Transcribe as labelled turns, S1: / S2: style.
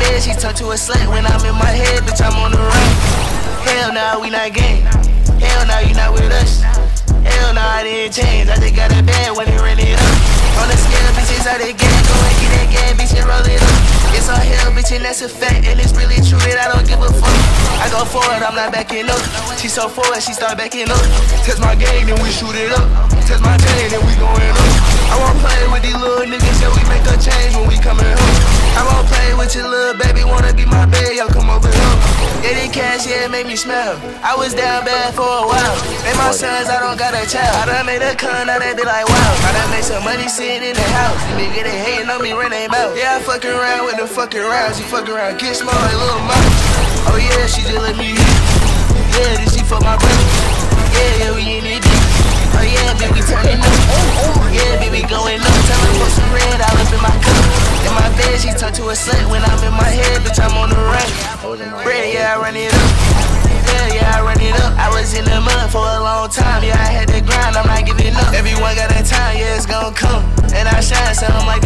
S1: bed, she turned to a slut. When I'm in my head, bitch, I'm on the run. Hell nah, we not gang. Hell nah, you not with us. Hell nah, I didn't change. I just got a bad when it ran it up. On the scale, bitches, how they get Go and get that gas, bitch, and roll it up. It's all hell, bitch, and that's a fact. And it's really true that I don't give a fuck. I go forward, I'm not backing up. She so forward, she start backing up. Test my game, then we shoot it up. Test my chain, then we going up. Yeah, the cash, made me smell. I was down bad for a while. And my sons, I don't got a child. I done made a con, now they be like, wow. I done made some money sitting in the house. Nigga, they hating on me, run they mouth. Yeah, I fuck around with the fucking rounds. You fuck around, get small like little mouse. Oh yeah, she just let me hit. Yeah, this she for my brother. Yeah, yeah, we in it deep. Oh yeah, baby, turning up. Yeah, baby, going up. Tell her put some red all up in my cup. In my bed, she turned to a slut. When I'm in my head, bitch, I'm on the run. Bread, yeah, I run it up.